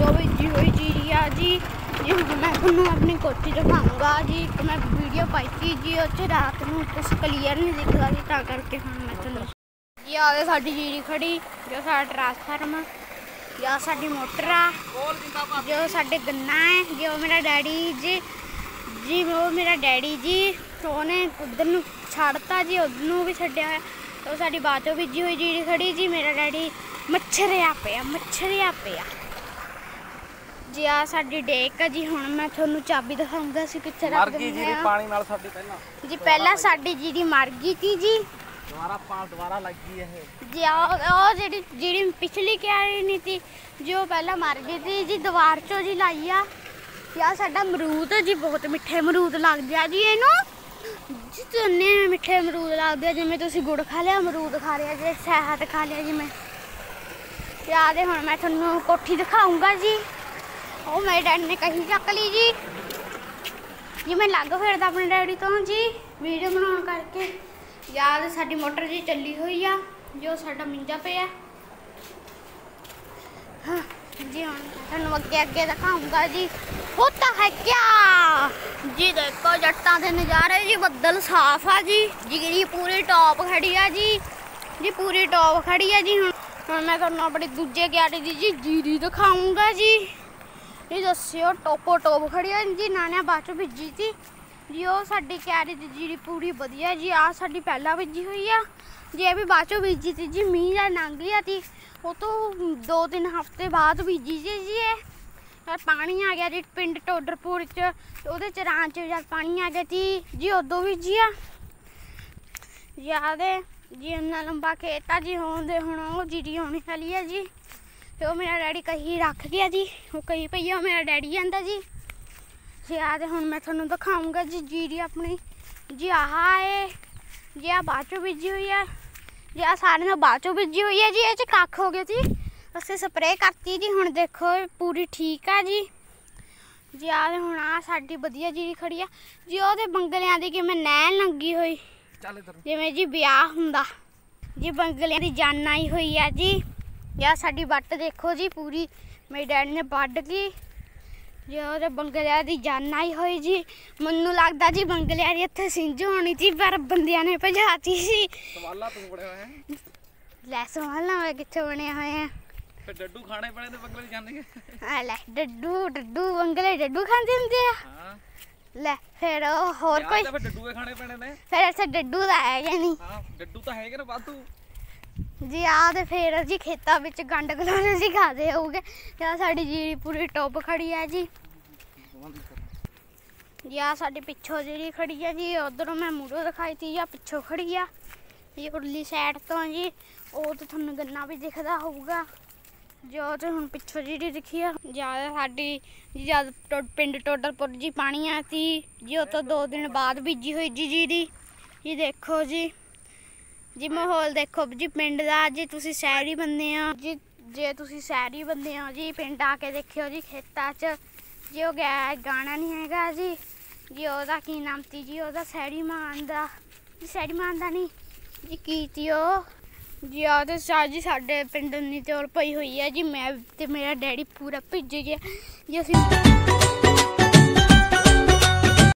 ਜੋ ਬੀਜੀ ਹੋਈ ਚੀਜ਼ ਆ ਜੀ। ਜੀ ਮੈਂ ਤੁਹਾਨੂੰ ਆਪਣੀ ਕੋਠੀ ਦਿਖਾਉਂਗਾ ਜੀ ਇੱਕ ਮੈਂ ਵੀਡੀਓ ਪਾਈ ਸੀ ਜੀ ਉਹ 'ਚ ਰਾਤ ਨੂੰ ਕੁਝ ਕਲੀਅਰ ਨਹੀਂ ਦਿਖਦਾ ਸੀ, ਤਾਂ ਕਰਕੇ ਹੁਣ ਮੈਂ ਤੁਹਾਨੂੰ ਜੀ ਆਵੇ ਸਾਡੀ ਜੀਰੀ ਖੜੀ, ਜੋ ਸਾਡਾ ਟਰਾਂਸਫਾਰਮ ਜੋ ਸਾਡੀ ਮੋਟਰ ਆ, ਜੋ ਸਾਡੇ ਗੰਨਾ ਹੈ, ਜੋ ਮੇਰਾ ਡੈਡੀ ਜੀ ਜੀ ਉਹ ਮੇਰਾ ਡੈਡੀ ਜੀ, ਉਹਨੇ ਉਧਰ ਨੂੰ ਛੱਡਤਾ ਜੀ, ਉਧਰ ਨੂੰ ਵੀ ਛੱਡਿਆ ਹੋਇਆ। ਉਹ ਸਾਡੀ ਬਾਤੋਂ ਬੀਜੀ ਹੋਈ ਜੀਰੀ ਖੜੀ ਜੀ, ਮੇਰਾ ਡੈਡੀ ਮੱਛਰਿਆ ਪਿਆ ਮੱਛਰਿਆ ਪਿਆ। ਜੀ ਆ ਸਾਡੀ ਡੇਕ ਆ ਜੀ ਹੁਣ ਮੈਂ ਤੁਹਾਨੂੰ ਚਾਬੀ ਦਿਖਾਉਂਗਾ ਅਸੀਂ ਕਿੱਥੇ ਮਰ ਰੱਖ ਗਈ ਦਿੰਦੇ ਜੀਰੀ ਆ ਪਾਣੀ ਨਾਲ ਸਾਡੀ ਪਹਿਲਾਂ। ਜੀ ਪਹਿਲਾਂ ਸਾਡੀ ਜੀਰੀ ਮਰ ਗਈ ਸੀ ਜੀ। ਦੁਬਾਰਾ ਪਾਲ ਦੁਬਾਰਾ ਲੱਗੀ ਇਹ। ਜੀ ਉਹ ਉਹ ਜਿਹੜੀ ਜਿਹੜੀ ਪਿਛਲੀ ਕਿਆਰੀ ਨਹੀਂ ਸੀ ਜੋ ਪਹਿਲਾਂ ਮਰ ਗਈ ਸੀ ਜੀ ਦੀਵਾਰ ਚੋਂ ਜੀ ਲਾਈ ਆ। ਯਾ ਸਾਡਾ ਅਮਰੂਦ ਜੀ ਬਹੁਤ ਮਿੱਠੇ ਅਮਰੂਦ ਲੱਗਦੇ ਆ ਜੀ ਇਹਨੂੰ। ਜੀ ਤੁੰਨੇ ਮਿੱਠੇ ਅਮਰੂਦ ਲੱਗਦੇ ਆ ਜਿਵੇਂ ਤੁਸੀਂ ਗੁੜ ਖਾ ਲਿਆ ਅਮਰੂਦ ਖਾ ਲਿਆ ਜੀ ਸਹਿਤ ਖਾ ਲਿਆ ਜੀ ਮੈਂ। ਯਾ ਦੇ ਹੁਣ ਮੈਂ ਤੁਹਾਨੂੰ ਕੋਠੀ ਦਿਖਾਉਂਗਾ ਜੀ। ਉਹ ਮੇਰੇ ਡੈਡੀ ਨੇ ਕਹੀ ਚੱਕ ਲਈ ਜੀ। ਜੀ ਮੈਂ ਲੱਗ ਫਿਰਦਾ ਆਪਣੇ ਡੈਡੀ ਤੋਂ ਜੀ ਵੀਡੀਓ ਬਣਾਉਣ ਕਰਕੇ। ਯਾਦ ਸਾਡੀ ਮੋਟਰ ਜੀ ਚੱਲੀ ਹੋਈ ਆ ਜੋ ਸਾਡਾ ਮਿੰਜਾ ਪਿਆ। ਹਾਂ, ਜੀ ਹੁਣ ਤੁਹਾਨੂੰ ਅੱਗੇ ਅੱਗੇ ਦਿਖਾਉਂਗਾ ਜੀ। ਹੋਤਾ ਹੈ ਕਿਆ? ਜੀ ਦੇਖੋ ਜੱਟਾਂ ਦੇ ਨਜ਼ਾਰੇ ਜੀ ਬੱਦਲ ਸਾਫ਼ ਆ ਜੀ। ਜਿਗਰੀ ਪੂਰੀ ਟੌਪ ਖੜੀ ਆ ਜੀ। ਜੀ ਪੂਰੀ ਟੌਪ ਖੜੀ ਆ ਜੀ ਹੁਣ ਮੈਂ ਤੁਹਾਨੂੰ ਆਪਣੇ ਦੂਜੇ ਗਿਆੜੇ ਦੀ ਜੀ ਜੀਰੀ ਦਿਖਾਉਂਗਾ ਜੀ। ਜੀ ਦੱਸਿਓ ਟੋਪੋ ਟੋਪ ਖੜੀ ਆ ਜੀ, ਨਾਨਿਆ ਬਾਅਦ ਚੋਂ ਭਿੱਜੀ ਸੀ ਜੀ ਉਹ ਸਾਡੀ ਕਿਆਰੀ ਦੀ ਜਿਹੜੀ ਪੂਰੀ ਵਧੀਆ ਜੀ ਆ ਸਾਡੀ ਪਹਿਲਾਂ ਭਿੱਜੀ ਹੋਈ ਆ। ਜੀ ਇਹ ਵੀ ਬਾਅਦ ਚੋਂ ਬੀਜੀ ਸੀ ਜੀ, ਮੀਂਹ ਦਾ ਲੰਘ ਗਿਆ ਸੀ ਉਹ ਤੋਂ ਦੋ ਤਿੰਨ ਹਫ਼ਤੇ ਬਾਅਦ ਬੀਜੀ ਸੀ ਜੀ ਇਹ। ਯਾਰ ਪਾਣੀ ਆ ਗਿਆ ਜੀ, ਪਿੰਡ ਟੋਡਰਪੁਰ ਚ, ਉਹਦੇ ਚ ਰਾਂ ਚ ਜਦ ਪਾਣੀ ਆ ਗਿਆ ਸੀ ਜੀ ਉਦੋਂ ਬੀਜੀ ਆ। ਯਾਦ ਜੀ, ਇੰਨਾ ਲੰਬਾ ਖੇਤ ਆ ਜੀ, ਹੋਣ ਦੇ ਹੁਣ ਉਹ ਜੀਰੀ ਹੋਣੀ ਵਾਲੀ ਆ ਜੀ। ਤੇ ਉਹ ਮੇਰਾ ਡੈਡੀ ਕਹੀ ਰੱਖ ਗਿਆ ਜੀ। ਉਹ ਕਹੀ ਪਈ ਉਹ ਮੇਰਾ ਡੈਡੀ ਜਾਂਦਾ ਜੀ। ਜੀ ਆ ਤੇ ਹੁਣ ਮੈਂ ਤੁਹਾਨੂੰ ਦਿਖਾਉਂਗਾ ਜੀ ਜੀਰੀ ਆਪਣੀ। ਜੀ ਆਹ ਏ ਜੀ ਆ ਬਾਅਦ ਚੋਂ ਬੀਜੀ ਹੋਈ ਆ। ਜੀ ਆ ਸਾਰੀਆਂ ਬਾਅਦ ਚੋਂ ਬੀਜੀ ਹੋਈ ਹੈ ਜੀ ਇਹ ਚ ਕੱਖ ਹੋ ਗਿਆ ਜੀ। ਅਸੀਂ ਸਪਰੇਅ ਕਰਤੀ ਜੀ ਹੁਣ ਦੇਖੋ ਪੂਰੀ ਠੀਕ ਆ ਜੀ। ਜੀ ਆ ਹੁਣ ਆ ਸਾਡੀ ਵਧੀਆ ਜੀਰੀ ਖੜੀ ਆ। ਜੀ ਉਹਦੇ ਬੰਗਲਿਆਂ ਦੀ ਕਿਵੇਂ ਨੈਣ ਲੱਗੀ ਹੋਈ। ਜਿਵੇਂ ਜੀ ਵਿਆਹ ਹੁੰਦਾ। ਜੀ ਬੰਗਲਿਆਂ ਦੀ ਜਾਨ ਆਈ ਹੋਈ ਆ ਜੀ। ਯਾ ਸਾਡੀ ਵੱਟ ਦੇਖੋ ਜੀ ਪੂਰੀ। ਮੇਰੇ ਡੈਡੀ ਨੇ ਵੱਢ ਲਈ ਜੀ ਉਹਦੇ ਬੰਗਲਿਆਂ ਦੀ ਜਾਨ ਆਈ ਹੋਈ ਜੀ ਮੈਨੂੰ ਲੱਗਦਾ ਜੀ ਬੰਗਲਿਆਂ ਦੀ ਇੱਥੇ ਸਿੰਝ ਹੋਣੀ ਸੀ ਪਰ ਬੰਦਿਆਂ ਨੇ ਭਜਾਤੀ ਸੀ। ਸਵਾਲਾ ਤੂੰ ਬੜਿਆ ਹੋਇਆ ਹੈ। ਲੈ ਸਵਾਲਾਂ ਮੈਂ ਕਿੱਥੇ ਬਣੇ ਹੋਏ ਆ ਫਿਰ ਡੱਡੂ ਖਾਣੇ ਪੈਣੇ ਤੇ ਬੰਗਲੇ ਜਾਂਦੇ ਆ। ਲੈ ਡੱਡੂ ਡੱਡੂ ਬੰਗਲੇ ਡੱਡੂ ਖਾਂਦੇ ਹੁੰਦੇ ਆ। ਹਾਂ। ਲੈ ਫਿਰ ਹੋਰ ਕੋਈ ਫਿਰ ਡੱਡੂਏ ਖਾਣੇ ਪੈਣੇ ਨੇ। ਫਿਰ ਇੱਥੇ ਡੱਡੂ ਦਾ ਹੈਗਾ ਨਹੀਂ। ਹਾਂ ਡੱਡੂ ਤਾਂ ਹੈਗੇ ਨਾ ਵਾਧੂ। ਜੀ ਆ ਤੇ ਫੇਰ ਜੀ ਖੇਤਾਂ ਵਿੱਚ ਗੰਡ ਗਲੋਲੇ ਜੀ ਖਾਦੇ ਹੋਊਗੇ। ਜਾਂ ਸਾਡੀ ਜੀਰੀ ਪੂਰੀ ਟੋਪ ਖੜੀ ਹੈ ਜੀ। ਜੀ ਆ ਸਾਡੇ ਪਿੱਛੋਂ ਜਿਹੜੀ ਖੜੀ ਹੈ ਜੀ, ਉਧਰੋਂ ਮੈਂ ਮੂਹਰੋਂ ਦਿਖਾਈ ਤੀ ਆ ਪਿੱਛੋਂ ਖੜੀ ਆ। ਜੀ, ਉਰਲੀ ਸਾਈਡ ਤੋਂ ਜੀ, ਉਹ ਤੇ ਤੁਹਾਨੂੰ ਗੰਨਾ ਵੀ ਦਿਖਦਾ ਹੋਊਗਾ। ਜੋ ਤੇ ਹੁਣ ਪਿੱਛੋਂ ਜਿਹੜੀ ਦਿਖੀ ਆ। ਜ਼ਿਆਦਾ ਸਾਡੀ ਜੀ, ਜਦ ਟੋ- ਪਿੰਡ ਟੋਡਲਪੁਰ ਜੀ ਪਾਣੀ ਆ ਤੀ, ਜੀ, ਉਹ ਤੋਂ ਦੋ ਦਿਨ ਬਾਅਦ ਬੀਜੀ ਹੋਈ ਜੀ ਜੀਰੀ। ਜੀ, ਦੇਖੋ ਜੀ। ਜੀ ਮਾਹੌਲ ਦੇਖੋ ਜੀ ਪਿੰਡ ਦਾ, ਜੀ ਤੁਸੀਂ ਸ਼ਹਿਰੀ ਬੰਦੇ ਆ, ਜੀ, ਜੇ ਤੁਸੀਂ ਸ਼ਹਿਰੀ ਬੰਦੇ ਆ ਜੀ, ਪਿੰਡ ਆ ਕੇ ਦੇਖਿਓ ਜੀ ਖੇਤਾਂ 'ਚ, ਜੀ ਉਹ ਗਾ- ਗਾਣਾ ਨਹੀਂ ਹੈਗਾ ਜੀ ਜੀ ਉਹਦਾ ਕੀ ਨਾਮ ਤੀ ਜੀ, ਉਹਦਾ ਸ਼ਹਿਰੀ ਮਾਨ ਦਾ, ਜੀ ਸ਼ਹਿਰੀ ਮਾਨ ਦਾ ਨਹੀਂ ਜੀ ਕੀ ਤੀ ਉਹ, ਜੀ ਆ ਤੇ ਸਾ ਜੀ ਸਾਡੇ ਪਿੰਡ ਨੀ ਤੋਰ ਪਈ ਹੋਈ ਹੈ ਜੀ, ਮੈਂ ਤੇ ਮੇਰਾ ਡੈਡੀ ਪੂਰਾ ਭਿੱਜ ਗਿਆ, ਜੀ ਅਸੀਂ